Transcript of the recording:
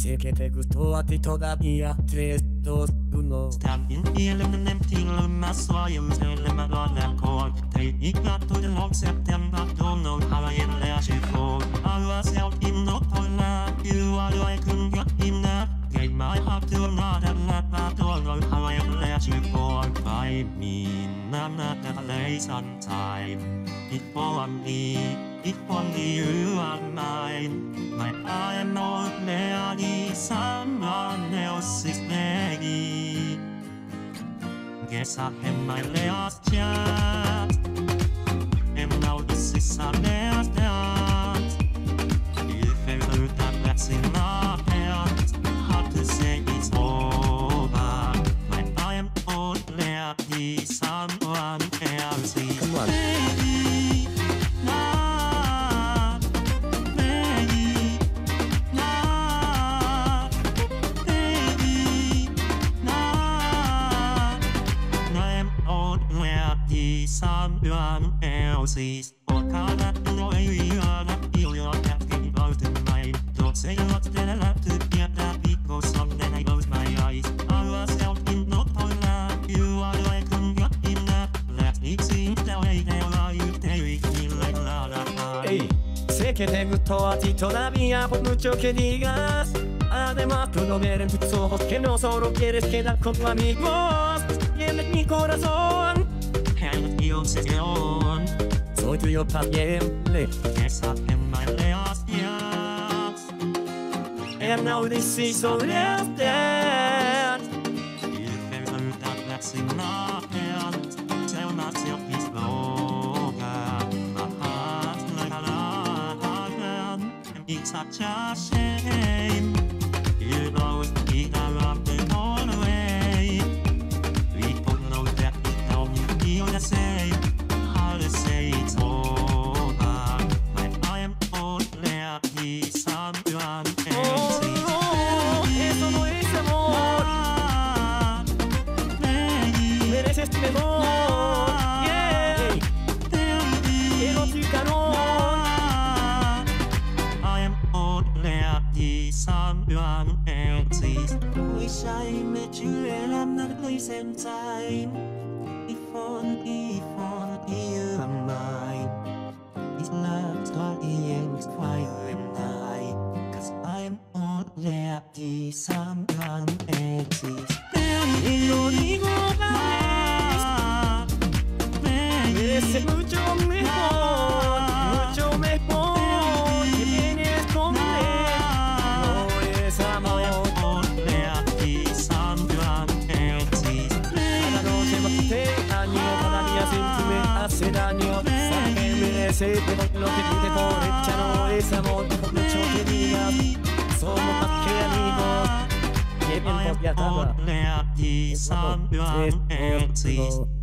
Sé que te gustó a ti todavía 3, 2, 1 Standing here in an empty room, I saw you telling my call. Take me back to the long September, don't know how I am there she fall. I was out in the toilet, you are I couldn't get in there. Gave my heart to another lap, I don't know how I am there she fall. I'm not lay some time. If only, if only you are mine. My I am not there, someone else's lady. Guess I had my last chance. And now this is our last dance. If I ever that that's hands, hard to say it's over. But I am not only someone someone else's Or call up the way we are not feel your asking about tonight Don't say what that I love to get that because someday I close my eyes I was out in the toilet You are like gut in that Let me see the way how are you. take me like la la la Ey, sé que te gustó a ti todavía por mucho que digas Además puedo ver en tus ojos que no solo quieres quedar con tu amigos Tienes mi corazón And you sit on Soy tuyo para siempre Guess I am my last years. And now this is our last dance If ever that that's in my hands, tell myself it's broken. My heart's like a and it's such a shame. Mereces mejor Yeah, quiero tu calor I am only someone else's. Wish I met you at another place and time. If only, if only you are mine. This love story ends and night. Cause I'm only someone else's. Y lo digo más Mereces mucho mejor Mucho mejor Que vienes con él No es amor Cada noche más te daño Cada día sin ti me hace daño. Sabes que mereces pero lo que pide por hecha no es amor Por mucho que digas Somos más que amigos. Qué bien estar Someone else's.